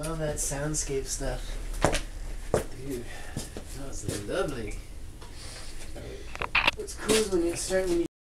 love that soundscape stuff. Dude, that was lovely. What's cool is when you start when you